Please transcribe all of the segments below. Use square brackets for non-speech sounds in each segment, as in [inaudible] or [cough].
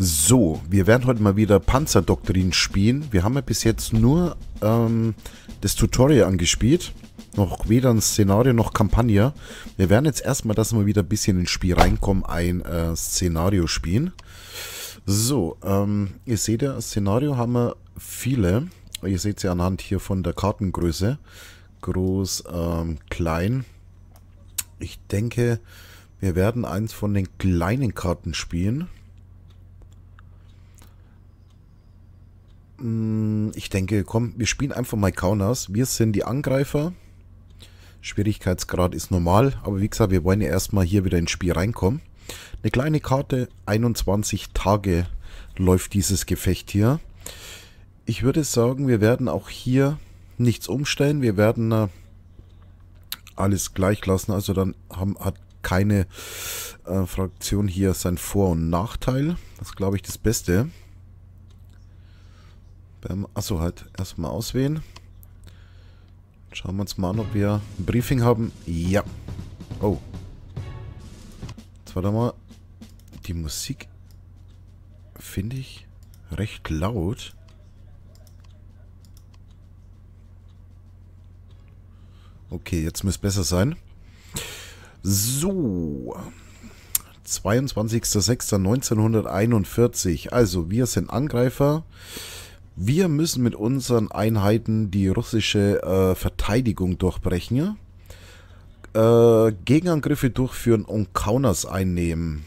So, wir werden heute mal wieder Panzerdoktrin spielen. Wir haben ja bis jetzt nur ähm, das Tutorial angespielt. Noch weder ein Szenario noch Kampagne. Wir werden jetzt erstmal, dass wir wieder ein bisschen ins Spiel reinkommen, ein äh, Szenario spielen. So, ähm, ihr seht ja, Szenario haben wir viele. Ihr seht sie anhand hier von der Kartengröße. Groß, ähm, klein. Ich denke, wir werden eins von den kleinen Karten spielen. Ich denke, komm, wir spielen einfach mal Kaunas. Wir sind die Angreifer. Schwierigkeitsgrad ist normal, aber wie gesagt, wir wollen ja erstmal hier wieder ins Spiel reinkommen. Eine kleine Karte, 21 Tage läuft dieses Gefecht hier. Ich würde sagen, wir werden auch hier nichts umstellen. Wir werden äh, alles gleich lassen. Also dann haben, hat keine äh, Fraktion hier sein Vor- und Nachteil. Das ist, glaube ich, das Beste. Achso, halt erstmal auswählen. Schauen wir uns mal an, ob wir ein Briefing haben. Ja. Oh. Jetzt warte mal. Die Musik finde ich recht laut. Okay, jetzt müsste es besser sein. So. 22.06.1941. Also, wir sind Angreifer. Wir müssen mit unseren Einheiten die russische äh, Verteidigung durchbrechen, äh, Gegenangriffe durchführen und Kaunas einnehmen.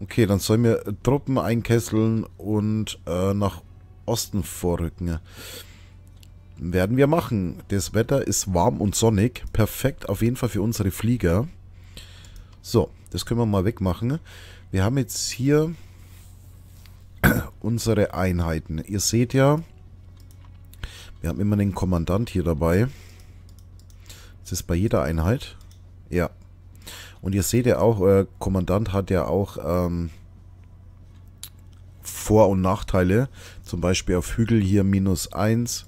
Okay, dann sollen wir Truppen einkesseln und äh, nach Osten vorrücken. Werden wir machen. Das Wetter ist warm und sonnig. Perfekt auf jeden Fall für unsere Flieger. So, das können wir mal wegmachen. Wir haben jetzt hier unsere Einheiten. Ihr seht ja, wir haben immer den Kommandant hier dabei. Das ist bei jeder Einheit. Ja. Und ihr seht ja auch, euer Kommandant hat ja auch ähm, Vor- und Nachteile. Zum Beispiel auf Hügel hier minus 1.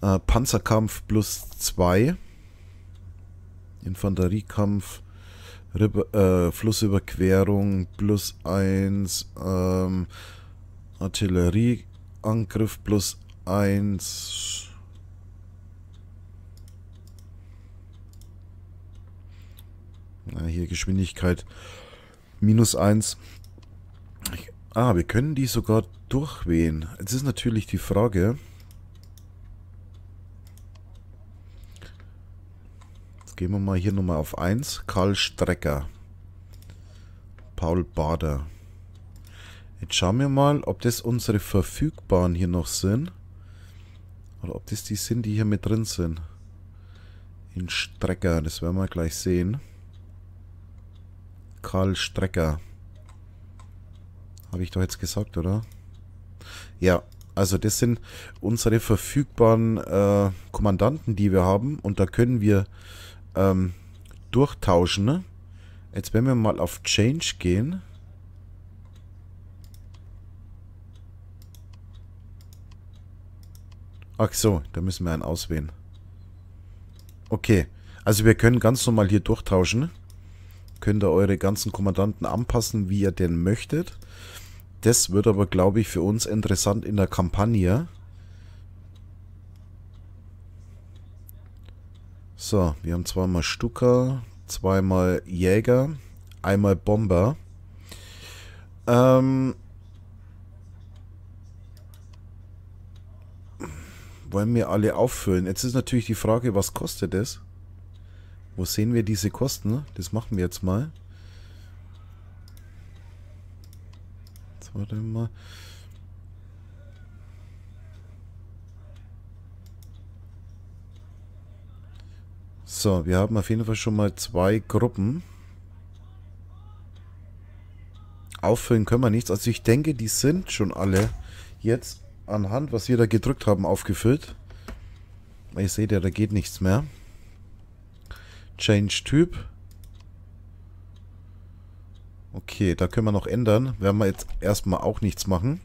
Äh, Panzerkampf plus 2. Infanteriekampf äh, Flussüberquerung plus 1, ähm, Artillerieangriff plus 1. Na, hier Geschwindigkeit minus 1. Ah, wir können die sogar durchwehen. Jetzt ist natürlich die Frage... Gehen wir mal hier nochmal auf 1. Karl Strecker. Paul Bader. Jetzt schauen wir mal, ob das unsere verfügbaren hier noch sind. Oder ob das die sind, die hier mit drin sind. In Strecker, das werden wir gleich sehen. Karl Strecker. Habe ich doch jetzt gesagt, oder? Ja, also das sind unsere verfügbaren äh, Kommandanten, die wir haben. Und da können wir ähm, durchtauschen. Ne? Jetzt wenn wir mal auf Change gehen. Ach so, da müssen wir einen auswählen. Okay, also wir können ganz normal hier durchtauschen. Könnt ihr eure ganzen Kommandanten anpassen, wie ihr denn möchtet. Das wird aber, glaube ich, für uns interessant in der Kampagne. So, wir haben zweimal Stucker, zweimal Jäger, einmal Bomber. Ähm, wollen wir alle auffüllen? Jetzt ist natürlich die Frage, was kostet es? Wo sehen wir diese Kosten? Das machen wir jetzt mal. Jetzt warte mal. So, wir haben auf jeden Fall schon mal zwei Gruppen. Auffüllen können wir nichts. Also ich denke, die sind schon alle jetzt anhand, was wir da gedrückt haben, aufgefüllt. Ihr seht ja, da geht nichts mehr. Change Typ. Okay, da können wir noch ändern. Werden wir jetzt erstmal auch nichts machen.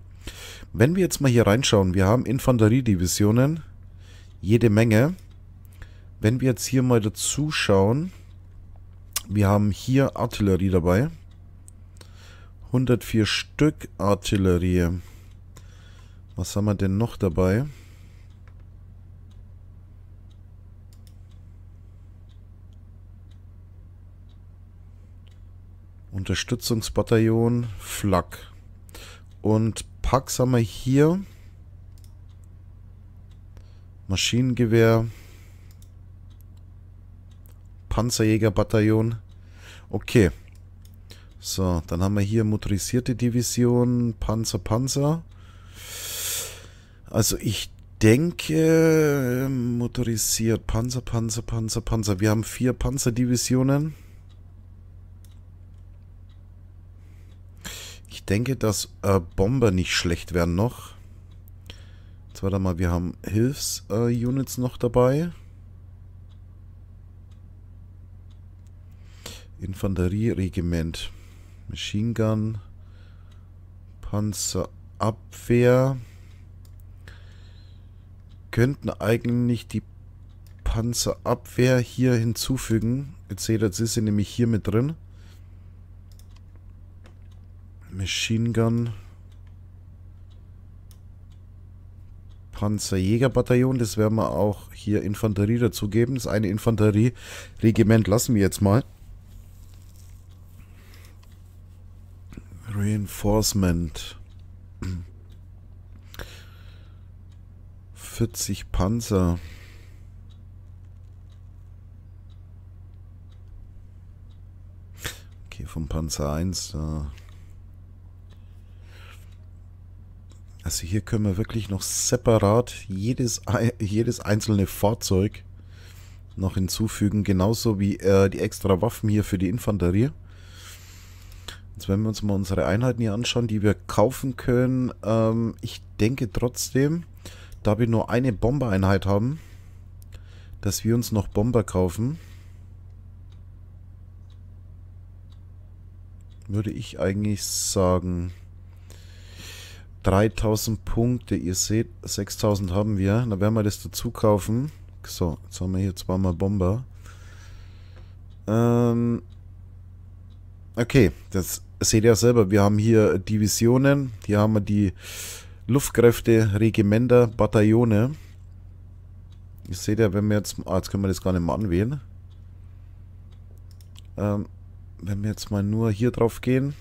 Wenn wir jetzt mal hier reinschauen, wir haben Infanteriedivisionen. Jede Menge. Wenn wir jetzt hier mal dazu schauen, wir haben hier Artillerie dabei. 104 Stück Artillerie. Was haben wir denn noch dabei? Unterstützungsbataillon, Flak. Und Pax haben wir hier. Maschinengewehr. Panzerjägerbataillon. Okay. So, dann haben wir hier motorisierte Division, Panzer, Panzer. Also ich denke, motorisiert, Panzer, Panzer, Panzer, Panzer. Wir haben vier Panzerdivisionen. Ich denke, dass äh, Bomber nicht schlecht werden noch. Jetzt warte mal, wir haben Hilfs-Units äh, noch dabei. Infanterieregiment. Machine Gun. Panzerabwehr. Könnten eigentlich die Panzerabwehr hier hinzufügen. Jetzt seht ihr, jetzt ist sie nämlich hier mit drin. Machine Gun. Panzerjägerbataillon, das werden wir auch hier Infanterie dazugeben. Das eine Infanterieregiment lassen wir jetzt mal. Reinforcement. 40 Panzer. Okay, vom Panzer 1. Da. Also hier können wir wirklich noch separat jedes, jedes einzelne Fahrzeug noch hinzufügen. Genauso wie äh, die extra Waffen hier für die Infanterie. Jetzt werden wir uns mal unsere Einheiten hier anschauen, die wir kaufen können. Ähm, ich denke trotzdem, da wir nur eine Bombereinheit haben, dass wir uns noch Bomber kaufen. Würde ich eigentlich sagen. 3000 Punkte, ihr seht, 6000 haben wir. Dann werden wir das dazu kaufen. So, jetzt haben wir hier zweimal Bomber. Ähm, okay, das seht ihr selber, wir haben hier Divisionen, hier haben wir die Luftkräfte, Regimenter, Bataillone. Ihr seht ja, wenn wir jetzt, ah, jetzt können wir das gar nicht mehr anwählen. Ähm, wenn wir jetzt mal nur hier drauf gehen.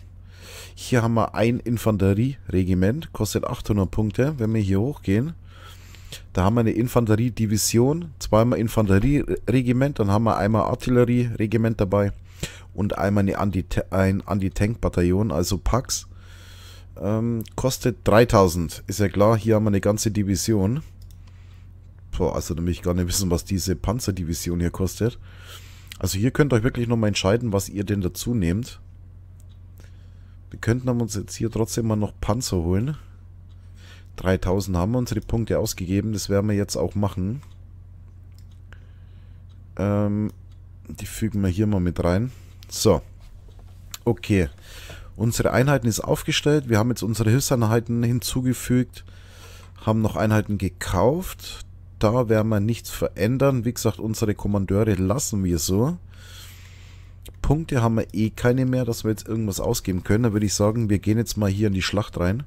Hier haben wir ein Infanterieregiment, kostet 800 Punkte. Wenn wir hier hochgehen, da haben wir eine Infanteriedivision, zweimal Infanterieregiment, dann haben wir einmal Artillerieregiment dabei und einmal Anti ein Anti-Tank-Bataillon, also Pax. Ähm, kostet 3000. Ist ja klar, hier haben wir eine ganze Division. Boah, also da will ich gar nicht wissen, was diese Panzerdivision hier kostet. Also hier könnt ihr euch wirklich nochmal entscheiden, was ihr denn dazu nehmt. Wir könnten uns jetzt hier trotzdem mal noch Panzer holen. 3000 haben wir unsere Punkte ausgegeben. Das werden wir jetzt auch machen. Ähm, die fügen wir hier mal mit rein. So. Okay. Unsere Einheiten ist aufgestellt. Wir haben jetzt unsere Hilfseinheiten hinzugefügt. Haben noch Einheiten gekauft. Da werden wir nichts verändern. Wie gesagt, unsere Kommandeure lassen wir so. Punkte haben wir eh keine mehr, dass wir jetzt irgendwas ausgeben können. Da würde ich sagen, wir gehen jetzt mal hier in die Schlacht rein.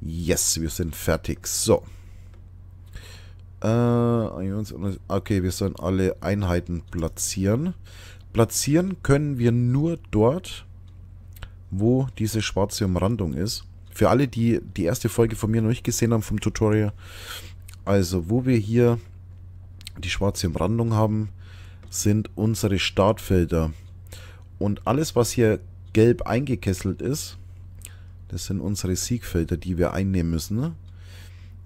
Yes, wir sind fertig. So. Äh, okay, wir sollen alle Einheiten platzieren. Platzieren können wir nur dort, wo diese schwarze Umrandung ist. Für alle, die die erste Folge von mir noch nicht gesehen haben vom Tutorial. Also, wo wir hier die schwarze Umrandung haben, sind unsere Startfelder. Und alles, was hier gelb eingekesselt ist, das sind unsere Siegfelder, die wir einnehmen müssen.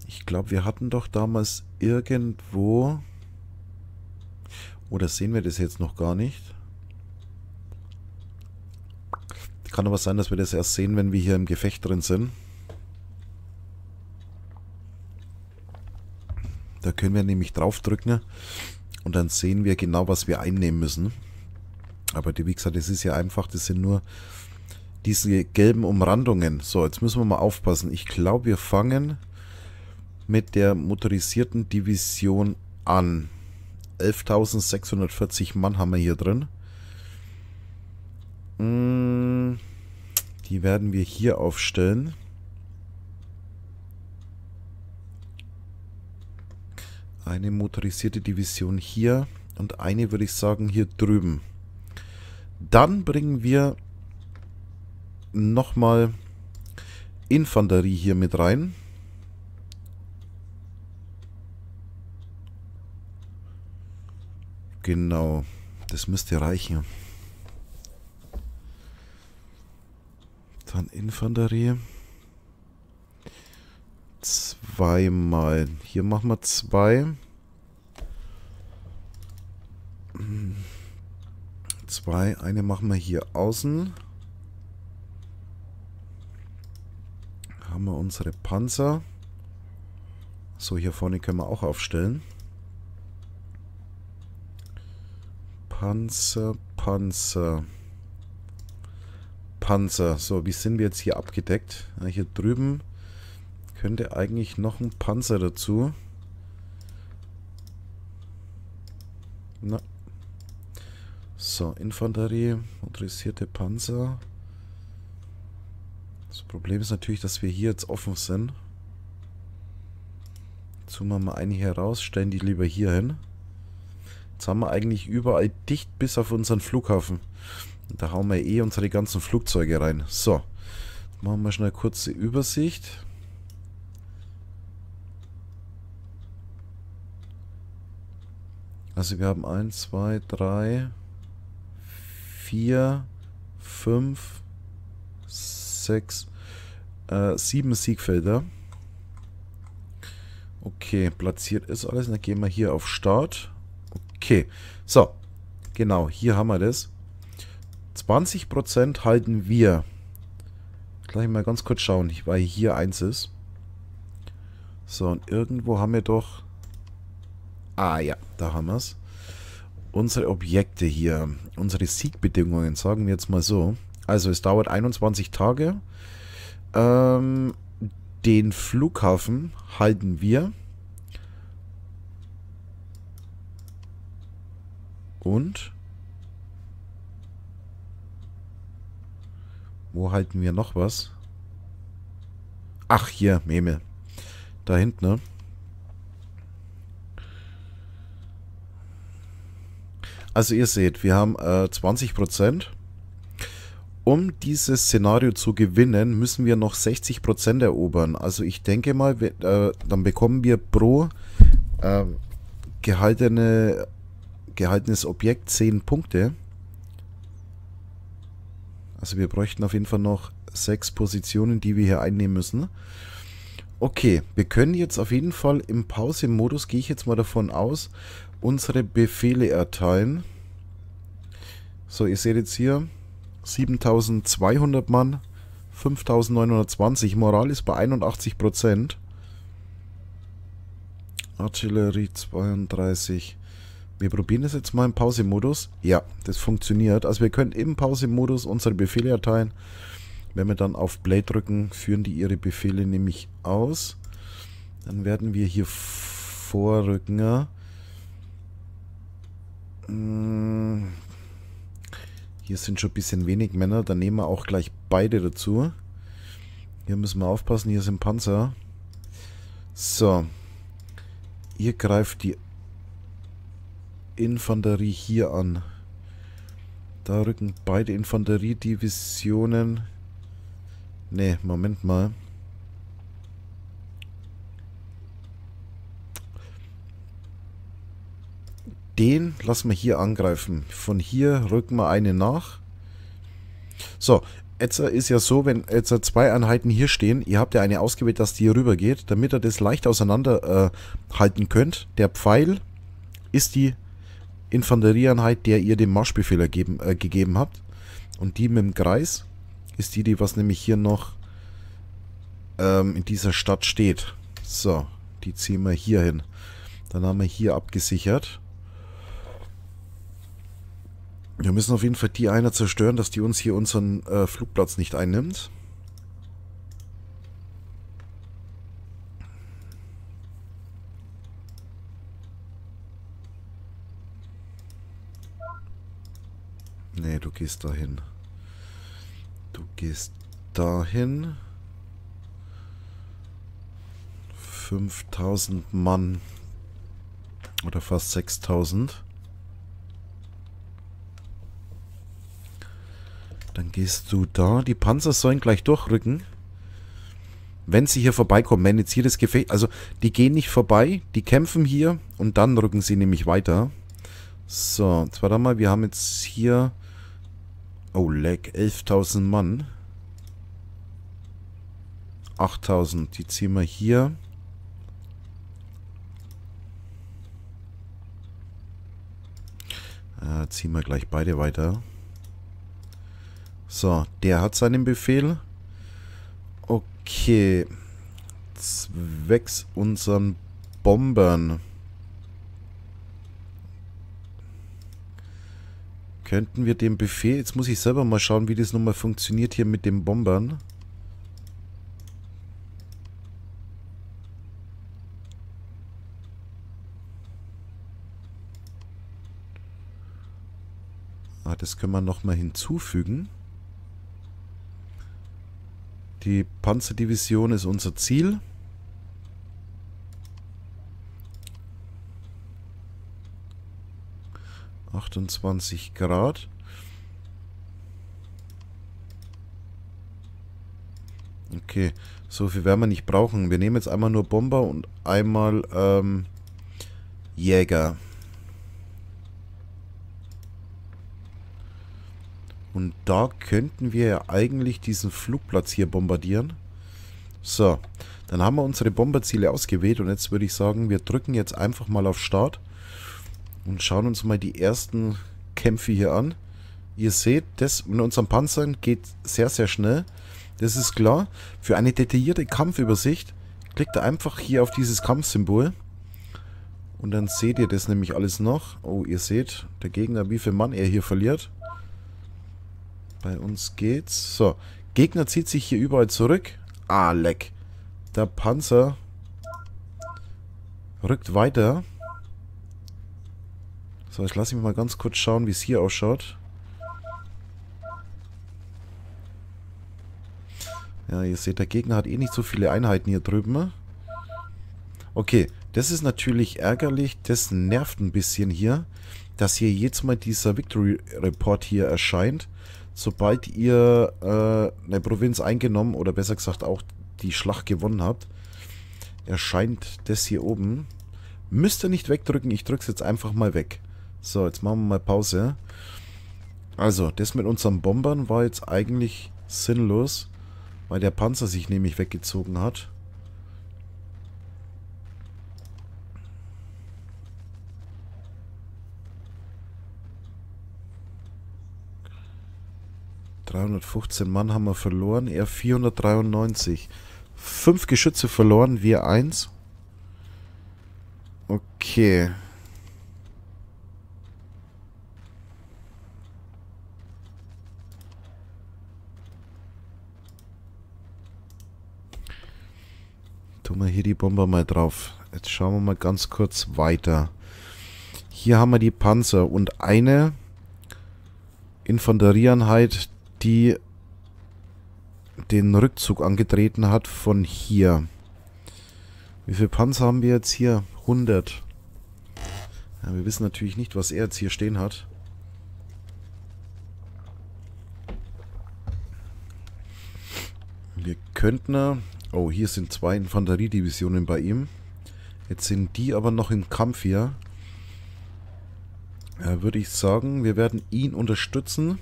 Ich glaube, wir hatten doch damals irgendwo... Oder sehen wir das jetzt noch gar nicht? Kann aber sein, dass wir das erst sehen, wenn wir hier im Gefecht drin sind. Da können wir nämlich draufdrücken und dann sehen wir genau, was wir einnehmen müssen. Aber wie gesagt, das ist ja einfach, das sind nur diese gelben Umrandungen. So, jetzt müssen wir mal aufpassen. Ich glaube, wir fangen mit der motorisierten Division an. 11.640 Mann haben wir hier drin. Hm, Die werden wir hier aufstellen. Eine motorisierte Division hier und eine würde ich sagen hier drüben. Dann bringen wir nochmal Infanterie hier mit rein. Genau, das müsste reichen. Dann Infanterie. Zweimal. Hier machen wir zwei. Zwei. Eine machen wir hier außen. Haben wir unsere Panzer. So, hier vorne können wir auch aufstellen. Panzer, Panzer. Panzer. So, wie sind wir jetzt hier abgedeckt? Ja, hier drüben könnte eigentlich noch ein Panzer dazu. Na. So, Infanterie, motorisierte Panzer. Das Problem ist natürlich, dass wir hier jetzt offen sind. Zoomen wir mal eine hier raus, stellen die lieber hier hin. Jetzt haben wir eigentlich überall dicht bis auf unseren Flughafen. Und da hauen wir eh unsere ganzen Flugzeuge rein. So, machen wir schnell eine kurze Übersicht. Also wir haben 1, 2, 3, 4, 5, 6, 7 Siegfelder. Okay, platziert ist alles. Dann gehen wir hier auf Start. Okay, so. Genau, hier haben wir das. 20% halten wir. Gleich mal ganz kurz schauen, weil hier eins ist. So, und irgendwo haben wir doch... Ah ja, da haben wir es. Unsere Objekte hier, unsere Siegbedingungen, sagen wir jetzt mal so. Also es dauert 21 Tage. Ähm, den Flughafen halten wir. Und Wo halten wir noch was? Ach, hier, Meme. Da hinten, ne? Also ihr seht, wir haben äh, 20%. Um dieses Szenario zu gewinnen, müssen wir noch 60% erobern. Also ich denke mal, wir, äh, dann bekommen wir pro äh, gehaltene, gehaltenes Objekt 10 Punkte. Also wir bräuchten auf jeden Fall noch sechs Positionen, die wir hier einnehmen müssen. Okay, wir können jetzt auf jeden Fall im Pause-Modus, gehe ich jetzt mal davon aus, unsere Befehle erteilen. So, ihr seht jetzt hier 7200 Mann, 5920. Moral ist bei 81%. Artillerie 32. Wir probieren das jetzt mal im Pause-Modus. Ja, das funktioniert. Also wir können im Pause-Modus unsere Befehle erteilen. Wenn wir dann auf Play drücken, führen die ihre Befehle nämlich aus. Dann werden wir hier vorrücken. Hm. Hier sind schon ein bisschen wenig Männer. Dann nehmen wir auch gleich beide dazu. Hier müssen wir aufpassen. Hier sind Panzer. So. Ihr greift die Infanterie hier an. Da rücken beide Infanteriedivisionen. Ne, Moment mal. Den lassen wir hier angreifen. Von hier rücken wir eine nach. So, jetzt ist ja so, wenn jetzt zwei Einheiten hier stehen, ihr habt ja eine ausgewählt, dass die hier rüber geht, damit ihr das leicht auseinander äh, halten könnt. Der Pfeil ist die Infanterieeinheit, der ihr den Marschbefehl ergeben, äh, gegeben habt. Und die mit dem Kreis ist die, die was nämlich hier noch ähm, in dieser Stadt steht. So, die ziehen wir hier hin. Dann haben wir hier abgesichert. Wir müssen auf jeden Fall die einer zerstören, dass die uns hier unseren äh, Flugplatz nicht einnimmt. Nee, du gehst dahin. Du gehst dahin. 5000 Mann. Oder fast 6000. Dann gehst du da. Die Panzer sollen gleich durchrücken. Wenn sie hier vorbeikommen, wenn jetzt hier das Gefecht... Also, die gehen nicht vorbei, die kämpfen hier und dann rücken sie nämlich weiter. So, jetzt warte mal, wir haben jetzt hier... Oh, leck, 11.000 Mann. 8.000, die ziehen wir hier. Äh, ziehen wir gleich beide weiter. So, der hat seinen Befehl. Okay. Zwecks unseren Bombern. Könnten wir den Befehl... Jetzt muss ich selber mal schauen, wie das nochmal funktioniert hier mit den Bombern. Ah, das können wir nochmal hinzufügen. Die Panzerdivision ist unser Ziel. Achtundzwanzig Grad. Okay, so viel werden wir nicht brauchen. Wir nehmen jetzt einmal nur Bomber und einmal ähm, Jäger. Und da könnten wir ja eigentlich diesen Flugplatz hier bombardieren. So, dann haben wir unsere Bomberziele ausgewählt und jetzt würde ich sagen, wir drücken jetzt einfach mal auf Start und schauen uns mal die ersten Kämpfe hier an. Ihr seht, das mit unseren Panzern geht sehr, sehr schnell. Das ist klar. Für eine detaillierte Kampfübersicht klickt ihr einfach hier auf dieses Kampfsymbol. Und dann seht ihr das nämlich alles noch. Oh, ihr seht, der Gegner, wie viel Mann er hier verliert. Bei uns geht's. So. Gegner zieht sich hier überall zurück. Ah, leck. Der Panzer rückt weiter. So, jetzt lasse ich mal ganz kurz schauen, wie es hier ausschaut. Ja, ihr seht, der Gegner hat eh nicht so viele Einheiten hier drüben. Okay, das ist natürlich ärgerlich. Das nervt ein bisschen hier, dass hier jetzt mal dieser Victory Report hier erscheint sobald ihr äh, eine Provinz eingenommen oder besser gesagt auch die Schlacht gewonnen habt, erscheint das hier oben. Müsst ihr nicht wegdrücken, ich drücke es jetzt einfach mal weg. So, jetzt machen wir mal Pause. Also, das mit unseren Bombern war jetzt eigentlich sinnlos, weil der Panzer sich nämlich weggezogen hat. 315 Mann haben wir verloren, er 493. Fünf Geschütze verloren, wir eins. Okay. Tun wir hier die Bomber mal drauf. Jetzt schauen wir mal ganz kurz weiter. Hier haben wir die Panzer und eine Infanterieeinheit, die den Rückzug angetreten hat von hier. Wie viele Panzer haben wir jetzt hier? 100. Ja, wir wissen natürlich nicht, was er jetzt hier stehen hat. Wir könnten... Oh, hier sind zwei Infanteriedivisionen bei ihm. Jetzt sind die aber noch im Kampf hier. Ja, würde ich sagen, wir werden ihn unterstützen.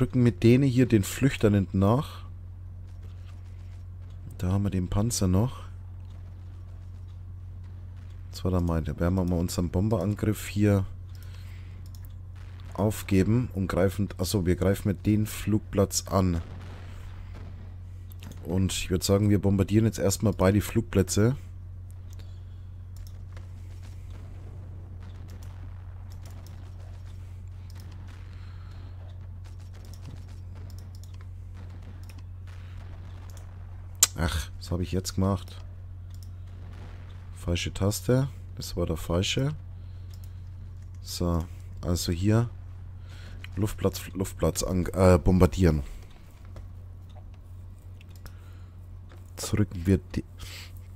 Rücken mit denen hier den Flüchtern nach. Da haben wir den Panzer noch. Das war der meinte. Werden wir mal unseren Bomberangriff hier aufgeben und greifen... Achso, wir greifen mit den Flugplatz an. Und ich würde sagen, wir bombardieren jetzt erstmal beide Flugplätze. Was habe ich jetzt gemacht? Falsche Taste. Das war der falsche. So, also hier Luftplatz, Luftplatz an, äh, bombardieren. Rücken wir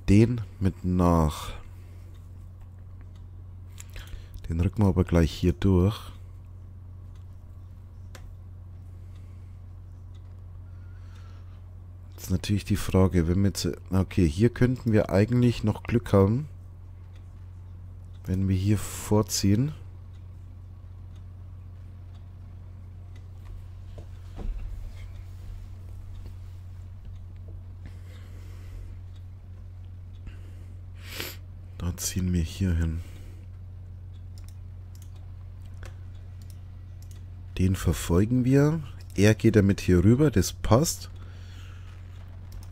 den mit nach. Den rücken wir aber gleich hier durch. Jetzt natürlich die Frage, wenn wir jetzt... Okay, hier könnten wir eigentlich noch Glück haben. Wenn wir hier vorziehen. Ziehen wir hier hin. Den verfolgen wir. Er geht damit hier rüber, das passt.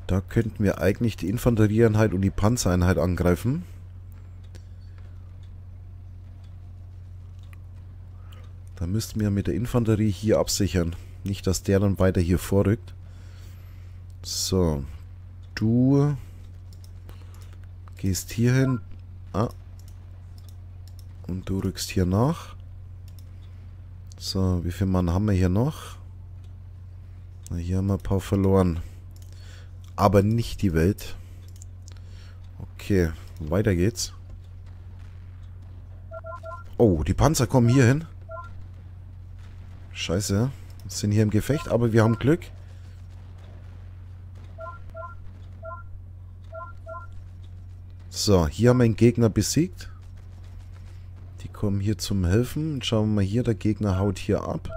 Da könnten wir eigentlich die Infanterieeinheit und die Panzereinheit angreifen. Da müssten wir mit der Infanterie hier absichern. Nicht, dass der dann weiter hier vorrückt. So. Du gehst hier hin. Ah. Und du rückst hier nach. So, wie viel Mann haben wir hier noch? Na, hier haben wir ein paar verloren. Aber nicht die Welt. Okay, weiter geht's. Oh, die Panzer kommen hier hin. Scheiße. Sind hier im Gefecht, aber wir haben Glück. So, hier haben wir einen Gegner besiegt. Die kommen hier zum Helfen. Schauen wir mal hier, der Gegner haut hier ab.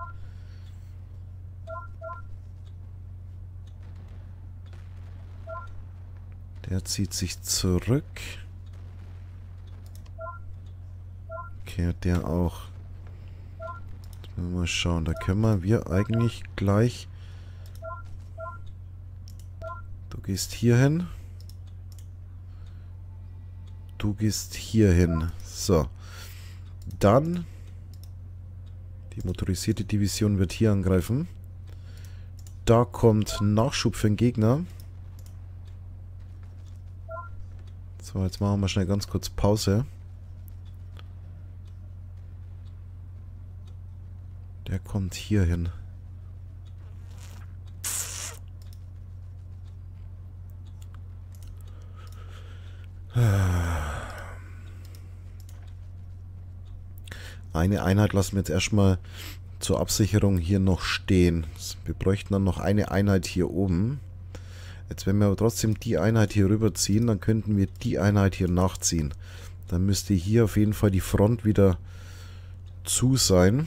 Der zieht sich zurück. Okay, der auch. Mal schauen, da können wir eigentlich gleich... Du gehst hier hin. Du gehst hier hin. So. Dann... Die motorisierte Division wird hier angreifen. Da kommt Nachschub für den Gegner. So, jetzt machen wir schnell ganz kurz Pause. Der kommt hier hin. Eine Einheit lassen wir jetzt erstmal zur Absicherung hier noch stehen. Wir bräuchten dann noch eine Einheit hier oben. Jetzt wenn wir aber trotzdem die Einheit hier rüberziehen, dann könnten wir die Einheit hier nachziehen. Dann müsste hier auf jeden Fall die Front wieder zu sein.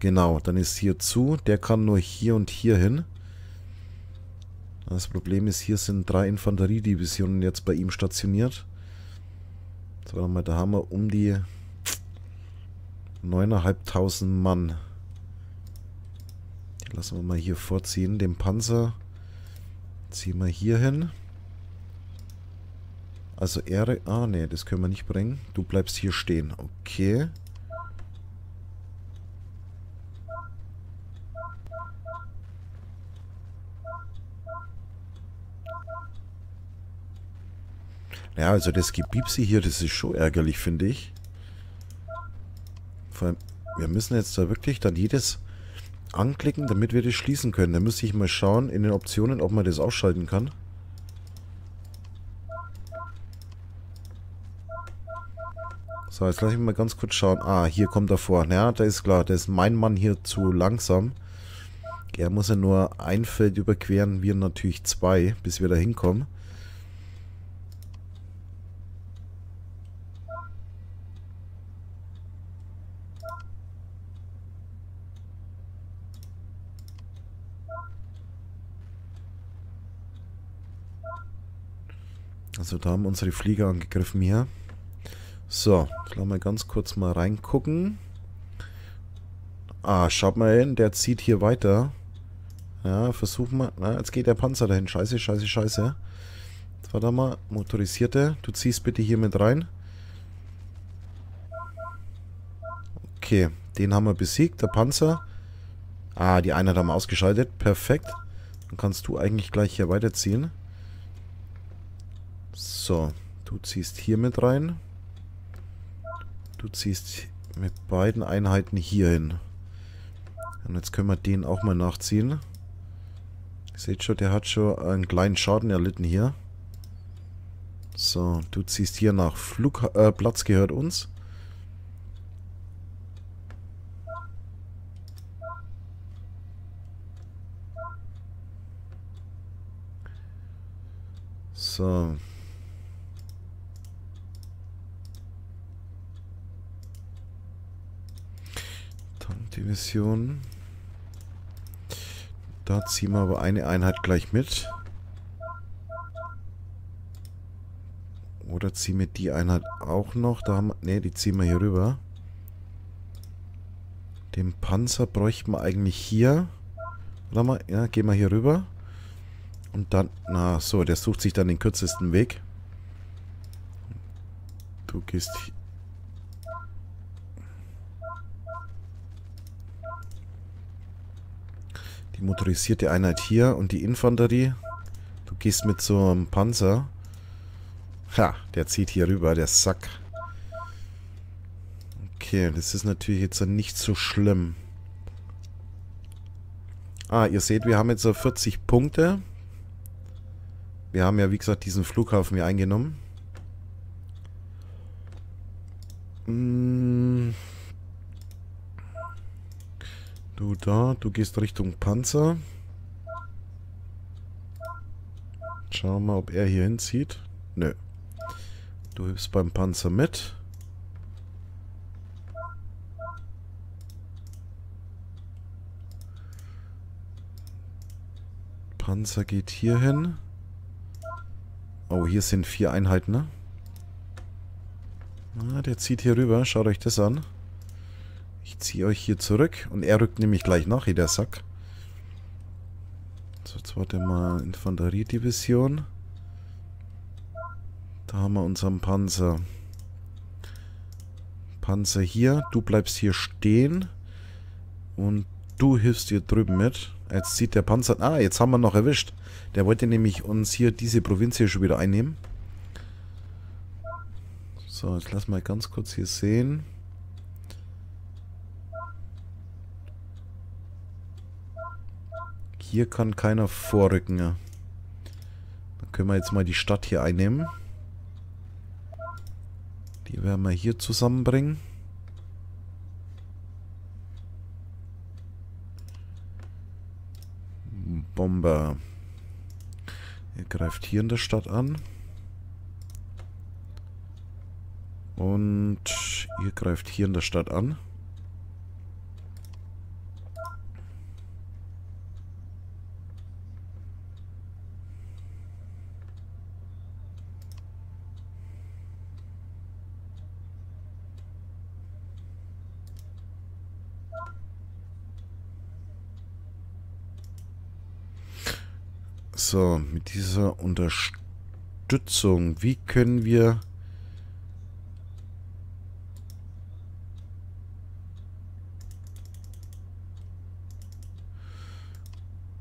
Genau, dann ist hier zu. Der kann nur hier und hier hin. Das Problem ist, hier sind drei Infanteriedivisionen jetzt bei ihm stationiert. So, warte mal, da haben wir um die 9.500 Mann. Die lassen wir mal hier vorziehen. Den Panzer ziehen wir hier hin. Also Ehre... Ah, nee, das können wir nicht bringen. Du bleibst hier stehen. Okay. Ja, also das Gebiebse hier, das ist schon ärgerlich, finde ich. Vor allem, wir müssen jetzt da wirklich dann jedes anklicken, damit wir das schließen können. Da müsste ich mal schauen in den Optionen, ob man das ausschalten kann. So, jetzt lasse ich mal ganz kurz schauen. Ah, hier kommt er vor. Ja, da ist klar, da ist mein Mann hier zu langsam. Er muss ja nur ein Feld überqueren, wir natürlich zwei, bis wir da hinkommen. Also da haben unsere Flieger angegriffen hier. So, lassen wir ganz kurz mal reingucken. Ah, schaut mal hin, der zieht hier weiter. Ja, versuchen wir. Na, jetzt geht der Panzer dahin. Scheiße, scheiße, scheiße. Jetzt warte mal, motorisierte. Du ziehst bitte hier mit rein. Okay, den haben wir besiegt, der Panzer. Ah, die Einheit haben wir ausgeschaltet. Perfekt. Dann kannst du eigentlich gleich hier weiterziehen. So, du ziehst hier mit rein. Du ziehst mit beiden Einheiten hier hin. Und jetzt können wir den auch mal nachziehen. Seht schon, der hat schon einen kleinen Schaden erlitten hier. So, du ziehst hier nach Flugplatz äh, gehört uns. So. Tankdivision. Da ziehen wir aber eine Einheit gleich mit. Oder ziehen wir die Einheit auch noch? Da haben ne, die ziehen wir hier rüber. Den Panzer bräuchten wir eigentlich hier. Warte mal, ja, gehen wir hier rüber. Und dann, na so, der sucht sich dann den kürzesten Weg. Du gehst hier. Die motorisierte Einheit hier und die Infanterie. Du gehst mit so einem Panzer. Ha, der zieht hier rüber, der Sack. Okay, das ist natürlich jetzt nicht so schlimm. Ah, ihr seht, wir haben jetzt so 40 Punkte. Wir haben ja, wie gesagt, diesen Flughafen hier eingenommen. Hm. Du da, du gehst Richtung Panzer. Schauen wir mal, ob er hier hinzieht. Nö. Du hilfst beim Panzer mit. Panzer geht hier hin. Oh, hier sind vier Einheiten, ne? Ah, der zieht hier rüber. Schaut euch das an. Ich ziehe euch hier zurück. Und er rückt nämlich gleich nach, hier der Sack. So, jetzt warte mal. Infanteriedivision. Da haben wir unseren Panzer. Panzer hier. Du bleibst hier stehen. Und du hilfst hier drüben mit. Jetzt zieht der Panzer... Ah, jetzt haben wir noch erwischt. Der wollte nämlich uns hier diese Provinz hier schon wieder einnehmen. So, jetzt lass mal ganz kurz hier sehen. Hier kann keiner vorrücken. Dann können wir jetzt mal die Stadt hier einnehmen. Die werden wir hier zusammenbringen. Bomber. Ihr greift hier in der Stadt an. Und ihr greift hier in der Stadt an. So, mit dieser Unterstützung, wie können wir...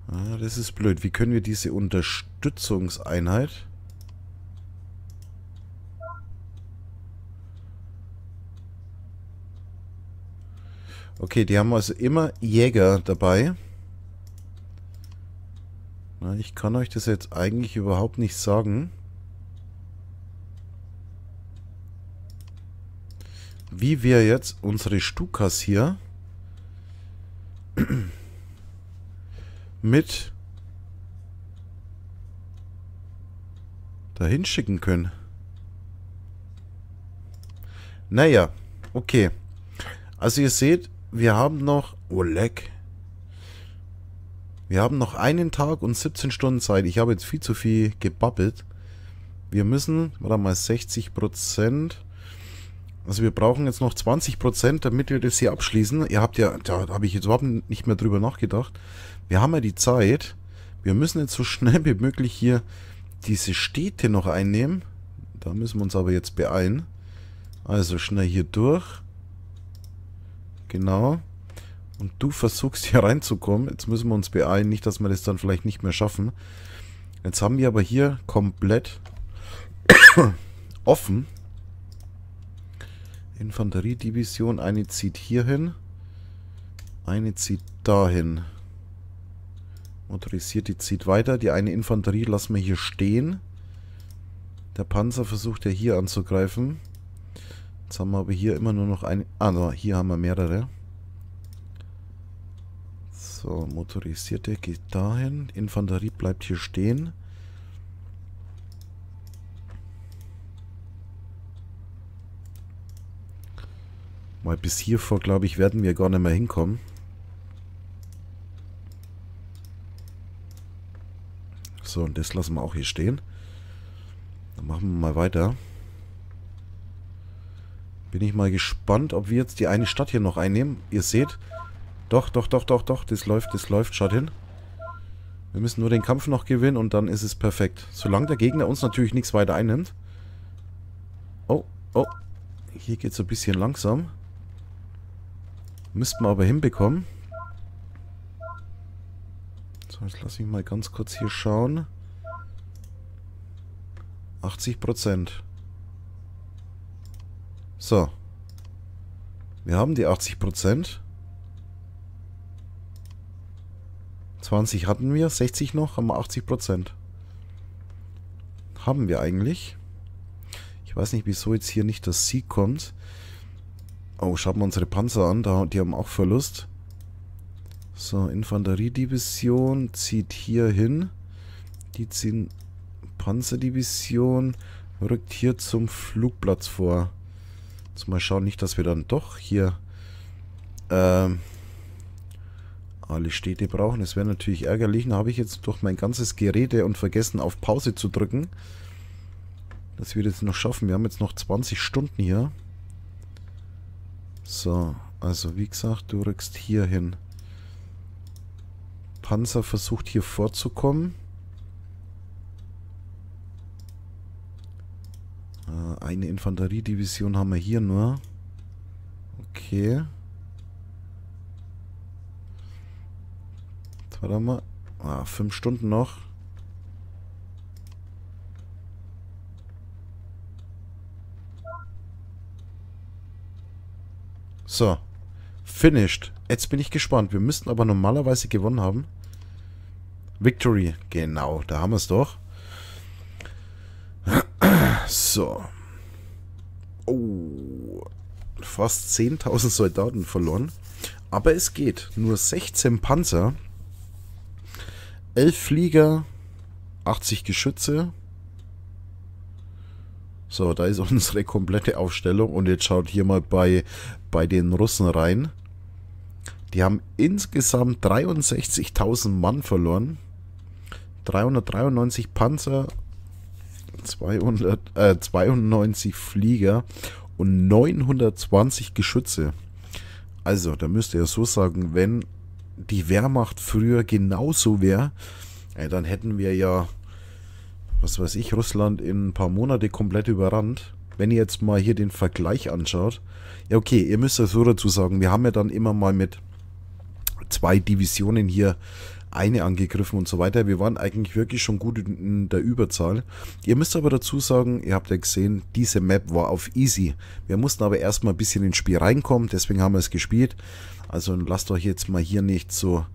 Ah, das ist blöd. Wie können wir diese Unterstützungseinheit... Okay, die haben also immer Jäger dabei. Na, ich kann euch das jetzt eigentlich überhaupt nicht sagen. Wie wir jetzt unsere Stukas hier mit dahin schicken können. Naja, okay. Also ihr seht, wir haben noch... Oh, leck. Wir haben noch einen Tag und 17 Stunden Zeit. Ich habe jetzt viel zu viel gebabbelt. Wir müssen, warte mal, 60 Prozent. Also wir brauchen jetzt noch 20 Prozent, damit wir das hier abschließen. Ihr habt ja, da habe ich jetzt überhaupt nicht mehr drüber nachgedacht. Wir haben ja die Zeit. Wir müssen jetzt so [laughs] schnell wie möglich hier diese Städte noch einnehmen. Da müssen wir uns aber jetzt beeilen. Also schnell hier durch. Genau. Und du versuchst hier [laughs] reinzukommen. Jetzt müssen wir uns beeilen. Nicht, dass wir das dann vielleicht nicht mehr schaffen. Jetzt haben wir aber hier komplett [coughs] offen. Infanteriedivision. Eine zieht hier hin. Eine zieht dahin. Motorisierte zieht weiter. Die eine Infanterie lassen wir hier stehen. Der Panzer versucht ja hier anzugreifen. Jetzt haben wir aber hier immer nur noch eine... Ah, no, hier haben wir mehrere. So, Motorisierte geht dahin. Infanterie bleibt hier stehen. Mal bis hier vor, glaube ich, werden wir gar nicht mehr hinkommen. So, und das lassen wir auch hier stehen. Dann machen wir mal weiter. Bin ich mal gespannt, ob wir jetzt die eine Stadt hier noch einnehmen. Ihr seht, doch, doch, doch, doch, doch, das läuft, das läuft, schaut hin. Wir müssen nur den Kampf noch gewinnen und dann ist es perfekt. Solange der Gegner uns natürlich nichts weiter einnimmt. Oh, oh. Hier geht es ein bisschen langsam. Müssten wir aber hinbekommen. So, jetzt lasse ich mal ganz kurz hier schauen. 80 Prozent. So. Wir haben die 80 Prozent. 20 hatten wir, 60 noch, haben wir 80 Prozent. Haben wir eigentlich. Ich weiß nicht, wieso jetzt hier nicht das Sieg kommt. Oh, schauen wir unsere Panzer an, die haben auch Verlust. So, Infanteriedivision zieht hier hin. Die ziehen Panzerdivision, rückt hier zum Flugplatz vor. Jetzt mal schauen, nicht, dass wir dann doch hier ähm, alle Städte brauchen. Es wäre natürlich ärgerlich. Da habe ich jetzt durch mein ganzes Gerede und vergessen auf Pause zu drücken. Dass wir das noch schaffen. Wir haben jetzt noch 20 Stunden hier. So, also wie gesagt, du rückst hier hin. Panzer versucht hier vorzukommen. Äh, eine Infanteriedivision haben wir hier nur. Okay. Warte mal. Ah, fünf Stunden noch. So. Finished. Jetzt bin ich gespannt. Wir müssten aber normalerweise gewonnen haben. Victory. Genau, da haben wir es doch. So. Oh. Fast 10.000 Soldaten verloren. Aber es geht. Nur 16 Panzer. 11 Flieger. 80 Geschütze. So, da ist [laughs] unsere komplette Aufstellung. Und jetzt schaut hier mal bei, bei den Russen rein. Die haben insgesamt 63.000 Mann verloren. 393 Panzer, 200, äh, 92 Flieger und 920 Geschütze. Also, da müsst ihr so sagen, wenn die Wehrmacht früher genauso wäre, dann hätten wir ja was weiß ich, Russland in ein paar Monate komplett überrannt. Wenn ihr jetzt mal hier den Vergleich anschaut, ja okay, ihr müsst das so dazu sagen, wir haben ja dann immer mal mit zwei Divisionen hier eine angegriffen und so weiter. Wir waren eigentlich wirklich schon gut in der Überzahl. Ihr müsst aber dazu sagen, ihr habt ja gesehen, diese Map war auf easy. Wir mussten aber erstmal ein bisschen ins Spiel reinkommen, deswegen haben wir es gespielt. Also lasst euch jetzt mal hier nicht so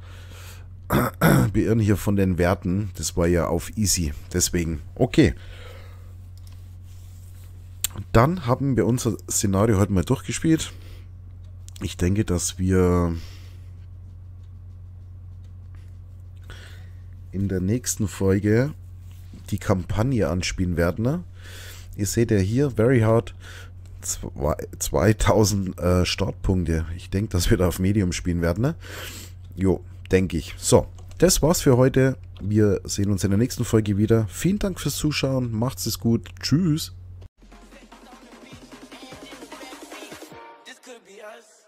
[clears throat] beirren hier von den Werten. Das war ja auf easy. Deswegen, okay. Dann haben wir unser Szenario heute mal durchgespielt. Ich denke, dass wir in der nächsten Folge die Kampagne anspielen werden. Ne? Ihr seht ja hier, Very Hard, 2000 äh, Startpunkte. Ich denke, dass wir da auf Medium spielen werden. Ne? Jo, denke ich. So, das war's für heute. Wir sehen uns in der nächsten Folge wieder. Vielen Dank fürs Zuschauen. Macht's es gut. Tschüss. Could be us.